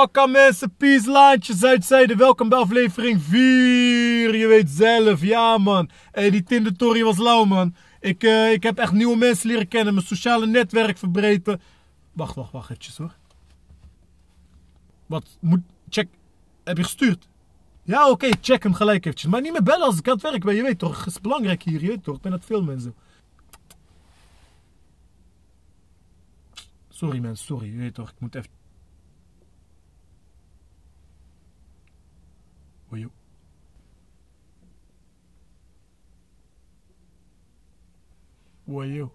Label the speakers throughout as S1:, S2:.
S1: Fakka mensen, peace laantje, Zuidzijde. Welkom bij aflevering 4. Je weet zelf, ja man. Hey, die Tinder was lauw man. Ik, eh, ik heb echt nieuwe mensen leren kennen, mijn sociale netwerk verbreden. Wacht, wacht, wacht eventjes hoor. Wat, moet, check, heb je gestuurd? Ja oké, check hem gelijk eventjes. Maar niet meer bellen als ik aan het werk ben, je weet toch. Het is belangrijk hier, je weet toch. Ik ben aan het filmen en zo. Sorry mensen, sorry, je weet toch. Ik moet even... Joh. Hoi joh.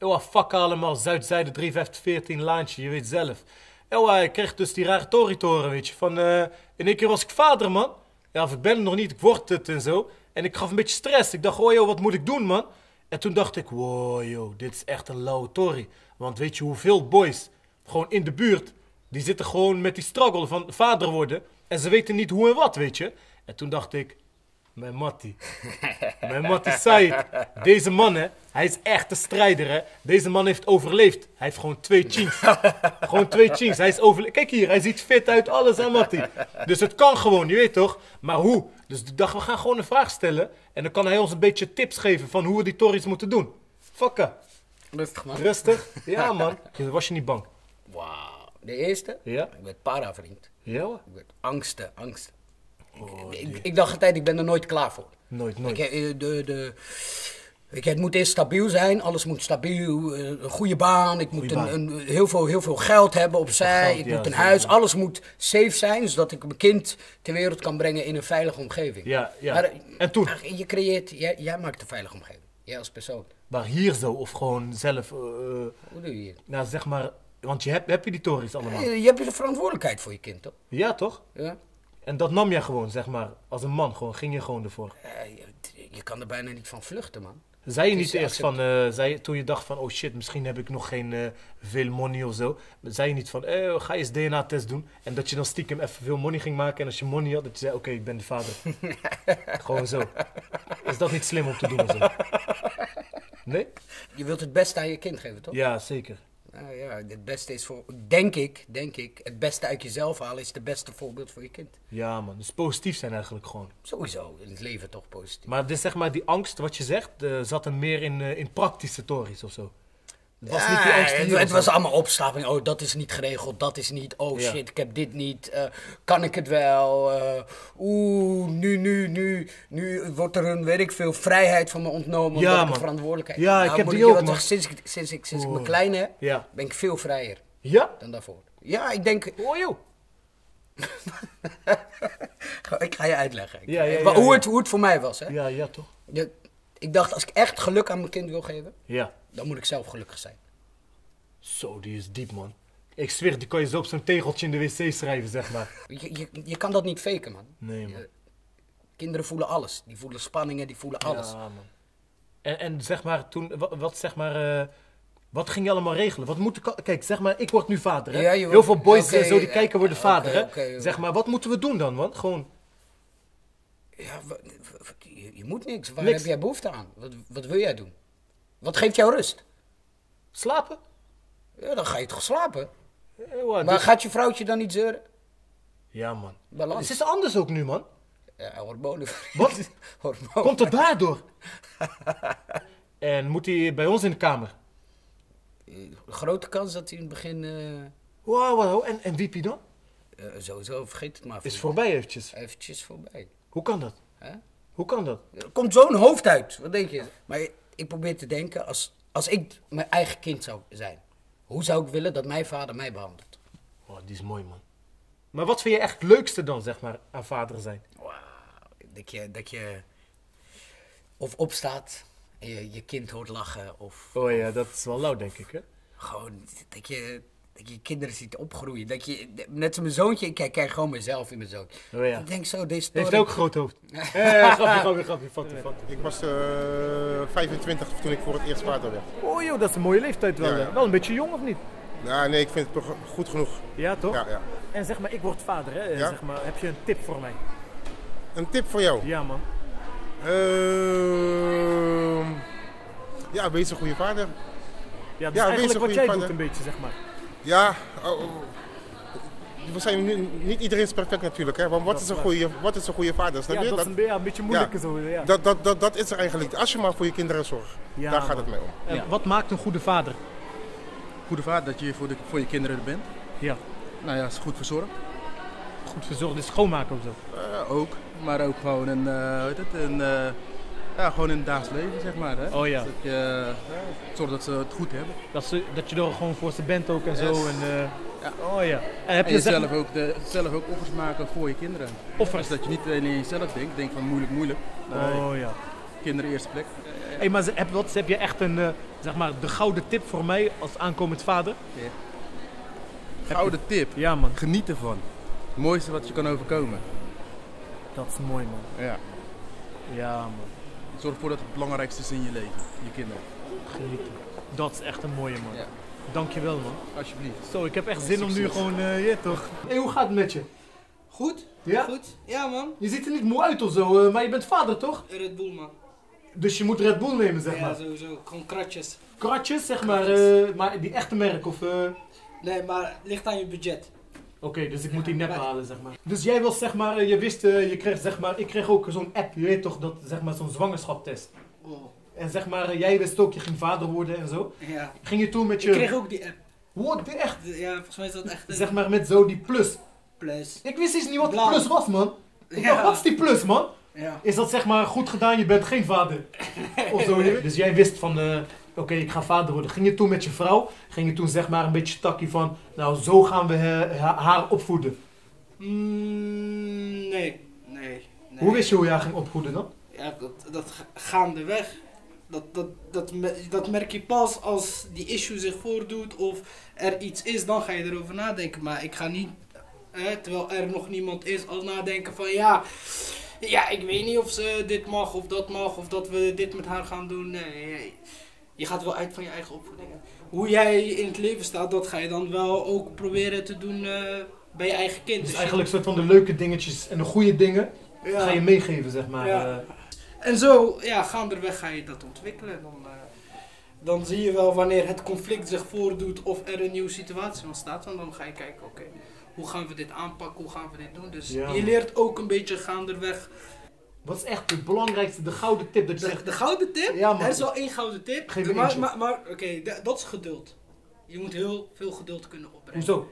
S1: Oh, fuck allemaal. Zuidzijde 3514 laantje, je weet zelf. Oh, ik kreeg dus die rare toritoren, weet je. Van, eh, in één keer was ik vader, man. Ja, of ik ben het nog niet, ik word het en zo. En ik gaf een beetje stress. Ik dacht, oh joh, wat moet ik doen, man? En toen dacht ik, wow dit is echt een lauwe tory. Want weet je hoeveel boys, gewoon in de buurt, die zitten gewoon met die struggle van vader worden. En ze weten niet hoe en wat, weet je. En toen dacht ik, mijn Mattie. Mijn Mattie Said. Deze man, hè, hij is echt een strijder, hè. Deze man heeft overleefd. Hij heeft gewoon twee chins. gewoon twee chins. Hij is overleefd. Kijk hier, hij ziet fit uit, alles aan Mattie. Dus het kan gewoon, je weet toch? Maar hoe? Dus ik dacht, we gaan gewoon een vraag stellen. En dan kan hij ons een beetje tips geven van hoe we die tories moeten doen. Fucken.
S2: Rustig man.
S1: Rustig? Ja, man. Was je niet bang?
S2: Wauw. De eerste?
S1: Ja?
S2: Ik werd para, vriend.
S1: Ja, hoor.
S2: Ik werd angsten, angsten. ik, ik, ik dacht altijd, ik ben er nooit klaar voor.
S1: Nooit, nooit.
S2: Ik, eh, de, de, ik, het moet eerst stabiel zijn, alles moet stabiel, eh, een goede baan, ik moet een, een, heel, veel, heel veel geld hebben opzij,
S1: Geld,
S2: ik
S1: ja,
S2: moet een huis, alles moet safe zijn, zodat ik mijn kind ter wereld kan brengen in een veilige omgeving.
S1: Ja, ja.
S2: Maar,
S1: En toen?
S2: Je creëert, jij, jij maakt een veilige omgeving, jij als persoon.
S1: Maar hier zo, of gewoon zelf, eh, eh,
S2: Hoe doe je hier?
S1: nou zeg maar, want je hebt, heb je die tories allemaal?
S2: Je, je hebt de verantwoordelijkheid voor je kind, toch?
S1: Ja, toch?
S2: Ja?
S1: En dat nam jij gewoon, zeg maar, als een man, gewoon, ging je gewoon ervoor.
S2: Eh, je, je kan er bijna niet van vluchten, man.
S1: Zei je niet eerst van, eh, zei je, toen je dacht van, oh shit, misschien heb ik nog geen eh, veel money of zo. Zei je niet van, eh, ga eens DNA-test doen. En dat je dan stiekem even veel money ging maken. En als je money had, dat je zei, oké, ik ben de vader. gewoon zo. Is dat niet slim om te doen of zo? Nee?
S2: Je wilt het beste aan je kind geven, toch?
S1: Ja, zeker.
S2: Ja, het beste is voor, denk ik, denk ik, het beste uit jezelf halen is het beste voorbeeld voor je kind.
S1: Ja man, dus positief zijn eigenlijk gewoon.
S2: Sowieso, in het leven toch positief.
S1: Maar dus zeg maar, die angst, wat je zegt, eh, zat er meer in, eh, in praktische tories of zo. Het was niet die
S2: het, het was allemaal opstapeling. Oh, dat is niet geregeld, dat is niet. Oh shit, ik heb dit niet. eh, kan ik het wel? Eh, Oeh, nu, nu, nu, nu wordt er een, weet ik veel, vrijheid van me ontnomen.
S1: Ja,
S2: omdat ik
S1: man.
S2: verantwoordelijkheid
S1: Ja,
S2: heb.
S1: ik heb
S2: moet
S1: die ook,
S2: Sinds, ik, sinds, ik, sinds ik mijn kleine heb,
S1: Ja.
S2: ben ik veel vrijer
S1: Ja?
S2: dan daarvoor. Ja, ik denk,
S1: Oh joh.
S2: ik ga je uitleggen.
S1: Ja, ja,
S2: maar hoe. Het, hoe het voor mij was, hè.
S1: Ja, ja toch?
S2: Ik dacht, als ik echt geluk aan mijn kind wil geven,
S1: Ja.
S2: dan moet ik zelf gelukkig zijn.
S1: Zo, die is diep man. Ik zweer, die kan je zo op zo'n tegeltje in de wc schrijven, zeg maar.
S2: Je, je, je kan dat niet faken, man.
S1: Nee man.
S2: Je- kinderen voelen alles. Die voelen spanningen, die voelen alles.
S1: Ja, man. En, en zeg maar, toen, wat, wat zeg maar, eh, wat ging je allemaal regelen? Wat moet ik, kijk, zeg maar, ik word nu vader, hè?
S2: Ja, je wordt-
S1: Heel veel boys en zo die
S2: eh,
S1: kijken worden
S2: oké,
S1: vader, hè? Zeg maar, wat moeten we doen dan, man? Gewoon,
S2: Ja, je, moet niks. Waar
S1: Niks.
S2: heb jij behoefte aan? Wat, wat wil jij doen? Wat geeft jou rust?
S1: slapen?
S2: Ja, dan ga je toch slapen.
S1: Eh,
S2: Maar
S1: dus-
S2: gaat je vrouwtje dan niet zeuren?
S1: Ja, man.
S2: Balans.
S1: Het is anders ook nu, man.
S2: Ja, hormonen.
S1: Wat?
S2: hormonen.
S1: Komt het daardoor? en moet hij bij ons in de kamer?
S2: Grote kans dat hij in het begin... eh,
S1: Wow, wow. En, en Wiepie dan?
S2: eh, sowieso, vergeet het maar.
S1: Is
S2: voor-
S1: voorbij eventjes.
S2: Eventjes voorbij.
S1: Hoe kan dat?
S2: Hè?
S1: Hoe kan dat?
S2: Er komt zo'n hoofd uit. Wat denk je? Maar ik probeer te denken, als, als ik mijn eigen kind zou zijn, hoe zou ik willen dat mijn vader mij behandelt?
S1: Oh, die is mooi, man. Maar wat vind je echt het leukste dan, zeg maar, aan vader zijn?
S2: Wauw. Dat je, dat je of opstaat en je, je kind hoort lachen. Of
S1: Oh ja, dat is wel lauw, denk ik, hè?
S2: gewoon dat je, dat je kinderen ziet opgroeien. Dat je, net als mijn zoontje, ik kijk, kijk gewoon mezelf in mijn zoontje.
S1: Oh ja.
S2: Ik denk zo, deze
S1: Heeft
S2: story-
S1: ook een groot hoofd. Eh, grapje, grapje, grapje.
S3: Ik was eh 25 toen ik voor het eerst vader werd.
S1: Oh joh, dat is een mooie leeftijd wel.
S3: Ja, ja.
S1: hè? Wel een beetje jong, of niet?
S3: Ja, nee, ik vind het goed genoeg.
S1: Ja, toch?
S3: Ja, ja.
S1: En zeg maar, ik word vader, hè?
S3: Ja.
S1: Zeg maar, heb je een tip voor mij?
S3: Een tip voor jou.
S1: Ja, man.
S3: Ehm, ja, wees een goede vader.
S1: Ja, dus
S3: Ja, wees
S1: eigenlijk wat jij
S3: vader.
S1: doet een beetje, zeg maar.
S3: Ja, oh, oh. we zijn nu, niet iedereen is perfect natuurlijk. Hè? Want wat is een goede, wat is een goede vader? Snap
S1: Ja,
S3: je?
S1: dat is een, be- ja, een beetje moeilijker zo. Ja.
S3: dat, dat, dat, dat is er eigenlijk. Als je maar voor je kinderen zorgt.
S1: Ja,
S3: daar gaat het mee om.
S1: En. Wat maakt een goede vader?
S4: Goede vader dat je voor, de, voor je kinderen er bent.
S1: Ja,
S4: Nou ja, is goed verzorgd.
S1: goed verzorgd, dus schoonmaken of zo.
S4: Eh, ook. Maar ook gewoon een, eh, hoe heet het, een, eh, ja, gewoon in het dagelijks leven, zeg maar. Hè?
S1: Oh ja.
S4: Dat je eh, zorgt dat ze het goed hebben.
S1: Dat, ze, dat je er gewoon voor ze bent ook en zo. En, eh,
S4: Ja.
S1: Oh ja. En heb
S4: En
S1: je
S4: jezelf ook, de, zelf ook offers maken voor je kinderen.
S1: Offers?
S4: Dus dat je niet alleen in jezelf denkt, denkt van moeilijk, moeilijk. Nee,
S1: Oh ja.
S4: kinderen eerste plek.
S1: Hey, maar heb, wat, heb je echt een, eh, zeg maar, de gouden tip voor mij als aankomend vader?
S4: Gouden tip,
S1: Ja man,
S4: geniet ervan. Het mooiste wat je kan overkomen.
S1: dat is mooi man.
S4: Ja.
S1: Ja man,
S4: Zorg ervoor dat het het belangrijkste is in je leven, je kinderen.
S1: genieten. Dat is echt een mooie man.
S4: Ja.
S1: Dankjewel man.
S4: Alsjeblieft.
S1: Zo, ik heb echt zin om nu gewoon, eh ja toch. Hey, hoe gaat het met je?
S5: Goed?
S1: Ja?
S5: Goed? Ja, man.
S1: Je ziet er niet moe uit of zo, eh, maar je bent vader toch?
S5: Red Bull, man.
S1: Dus je moet Red Bull nemen zeg
S5: Ja,
S1: maar.
S5: sowieso. Gewoon kratjes.
S1: Kratjes zeg maar, eh, maar die echte merk of... eh,
S5: Nee, maar het ligt aan je budget.
S1: Oké, dus ik moet die nep halen, zeg maar. Dus jij was, zeg maar, eh, je wist, eh, je kreeg, zeg maar, ik kreeg ook zo'n app, je weet toch, dat, zeg maar, zo'n zwangerschapstest.
S5: Oh.
S1: En zeg maar, eh, jij wist ook, je ging vader worden en zo.
S5: Ja.
S1: Ging je toen met je...
S5: Ik kreeg ook die app.
S1: What, die echt?
S5: Ja, volgens mij is dat echt een
S1: Zeg maar, met zo die plus.
S5: plus.
S1: Ik wist eens niet wat die
S5: Blauw.
S1: plus was, man. Ik
S5: Ja.
S1: dacht, wat is die plus, man?
S5: Ja.
S1: Is dat, zeg maar, goed gedaan, je bent geen vader? of zo, Dus jij wist van, oké, ik ga vader worden. Ging je toen met je vrouw, ging je toen, zeg maar, een beetje takkie van, nou, zo gaan we eh, ha- haar opvoeden.
S5: Mm, nee. Nee. nee.
S1: Hoe wist je hoe je haar ging opvoeden dan?
S5: Ja, dat, dat ga- gaandeweg. Dat, dat, dat, dat merk je pas als die issue zich voordoet of er iets is, dan ga je erover nadenken. Maar ik ga niet, hè, terwijl er nog niemand is, al nadenken van ja, ja, ik weet niet of ze dit mag of dat mag of dat we dit met haar gaan doen. Nee, je gaat wel uit van je eigen opvoeding. Hoe jij in het leven staat, dat ga je dan wel ook proberen te doen eh, bij je eigen kind.
S1: Dus eigenlijk soort van de leuke dingetjes en de goede dingen
S5: Ja.
S1: ga je meegeven, zeg maar.
S5: Ja.
S1: eh.
S5: En zo, ja, gaandeweg ga je dat ontwikkelen. Dan, eh, dan zie je wel wanneer het conflict zich voordoet of er een nieuwe situatie ontstaat. En dan ga je kijken, oké, hoe gaan we dit aanpakken, hoe gaan we dit doen. Dus
S1: Ja,
S5: je leert ook een beetje gaandeweg.
S1: Wat is echt het belangrijkste, de gouden tip dat je
S5: De,
S1: zegt?
S5: de gouden tip,
S1: Ja, man.
S5: er is wel één gouden tip. Maar maar, maar oké, da- dat is geduld. Je moet heel veel geduld kunnen opbrengen.
S1: Hoezo?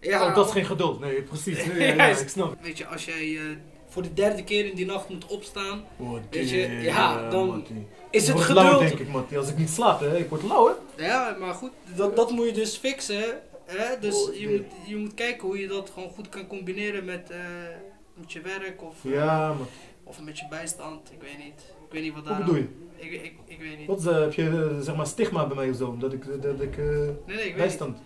S5: Ja,
S1: oh, dat is geen geduld. Nee, precies. Nee, ja, ik snap.
S5: Weet je, als jij eh, voor de derde keer in die nacht moet opstaan,
S1: Oh,
S5: Weet je, ja, dan is het geduld.
S1: lauw, denk ik, Mattie. Als ik niet slaap, hè. Ik word lauw, hè.
S5: Ja, maar goed, dat, dat moet je dus fixen. Hè? Dus
S1: Oh,
S5: je, moet, je moet kijken hoe je dat gewoon goed kan combineren met, eh, met je werk of, eh,
S1: Ja, man.
S5: Of met je bijstand. Ik weet niet. Ik weet niet wat daar.
S1: bedoel je?
S5: Ik, ik, ik weet niet.
S1: Wat eh, heb je, eh, zeg maar, stigma bij mij of zo? Dat ik, eh, dat ik, eh,
S5: Nee, nee, ik weet
S1: bijstand.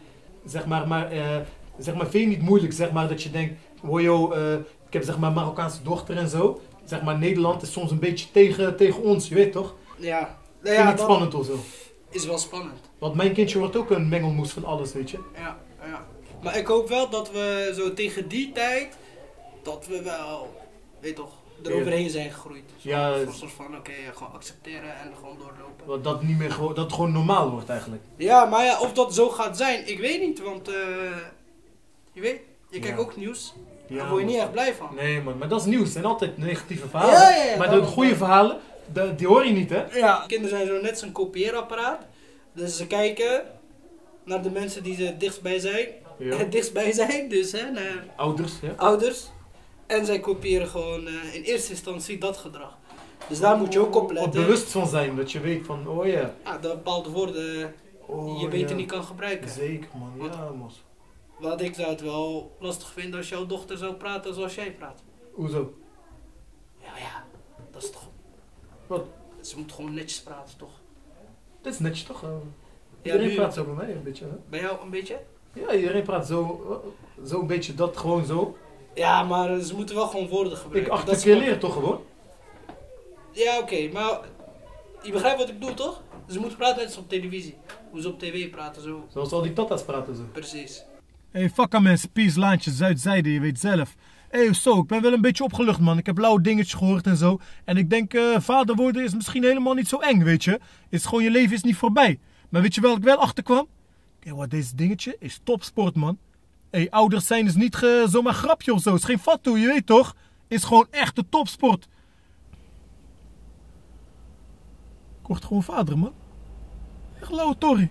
S1: Zeg maar, maar, eh, zeg maar, vind je niet moeilijk, zeg maar, dat je denkt, wow, eh, ik heb zeg maar een Marokkaanse dochter en zo. Zeg maar, Nederland is soms een beetje tegen, tegen ons, je weet toch?
S5: Ja, nou
S1: Vind je
S5: ja
S1: niet
S5: dat
S1: spannend of zo?
S5: is wel spannend.
S1: Want mijn kindje wordt ook een mengelmoes van alles, weet je.
S5: Ja, ja. Maar ik hoop wel dat we zo tegen die tijd, dat we wel, weet toch, eroverheen zijn gegroeid. Zo,
S1: Ja,
S5: een soort van, oké, gewoon accepteren en gewoon doorlopen.
S1: Dat dat niet meer gewoon, dat gewoon normaal wordt eigenlijk.
S5: Ja, maar ja, of dat zo gaat zijn, ik weet niet, want eh, je weet, je kijkt ook nieuws, daar word je niet echt blij van.
S1: Nee man, maar dat is nieuws. Het zijn altijd negatieve verhalen.
S5: Ja, ja, ja,
S1: maar de goede verhalen, de- die hoor je niet hè.
S5: Ja. Kinderen zijn zo net zo'n kopieerapparaat, dus ze kijken naar de mensen die ze dichtstbij zijn,
S1: Ja.
S5: dichtstbij zijn, dus hè, naar
S1: Ouders, ja.
S5: ouders, en zij kopiëren gewoon eh, in eerste instantie dat gedrag. Dus daar moet je ook op
S1: Op
S5: letten.
S1: bewust van zijn, dat je weet van, oh ja.
S5: Ja, dat bepaalde woorden
S1: Oh,
S5: je beter niet kan gebruiken.
S1: Zeker man,
S5: Wat?
S1: ja mos.
S5: Want ik zou het wel lastig vinden als jouw dochter zou praten zoals jij praat.
S1: Hoezo?
S5: Ja, ja, dat is toch...
S1: Wat?
S5: Ze moet gewoon netjes praten, toch?
S1: Dit is netjes toch? eh?
S5: Ja,
S1: iedereen
S5: nu-
S1: praat zo bij mij een beetje hè.
S5: Bij jou een beetje?
S1: Ja, iedereen praat zo, eh, zo een beetje dat gewoon zo.
S5: Ja, maar ze moeten wel gewoon woorden
S1: Ik
S5: gebruiken.
S1: acht
S5: Dat
S1: keer
S5: is
S1: leren toch gewoon?
S5: Ja, oké, maar je begrijpt wat ik bedoel, toch? Ze moeten praten net als op televisie. Hoe ze op tv praten, zo.
S1: Zoals al die tatas praten zo.
S5: Precies.
S1: Hey, fuck aan mensen, Pies, Laantje, Zuidzijde, je weet zelf. hey, zo, ik ben wel een beetje opgelucht, man. Ik heb lauwe dingetjes gehoord en zo. En ik denk, eh, vader worden is misschien helemaal niet zo eng, weet je. Is gewoon, je leven is niet voorbij. Maar weet je wel, ik wel achterkwam? Kijk, wat deze dingetje is topsport, man. Hey, ouders zijn is niet ge, zomaar grapje of zo. is geen fatsoen, je weet toch? Is gewoon echt de topsport. Ik word gewoon vader, man. Echt lauwe Tori.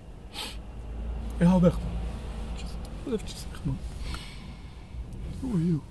S1: Hey, hou weg. Even man. Oei, joh.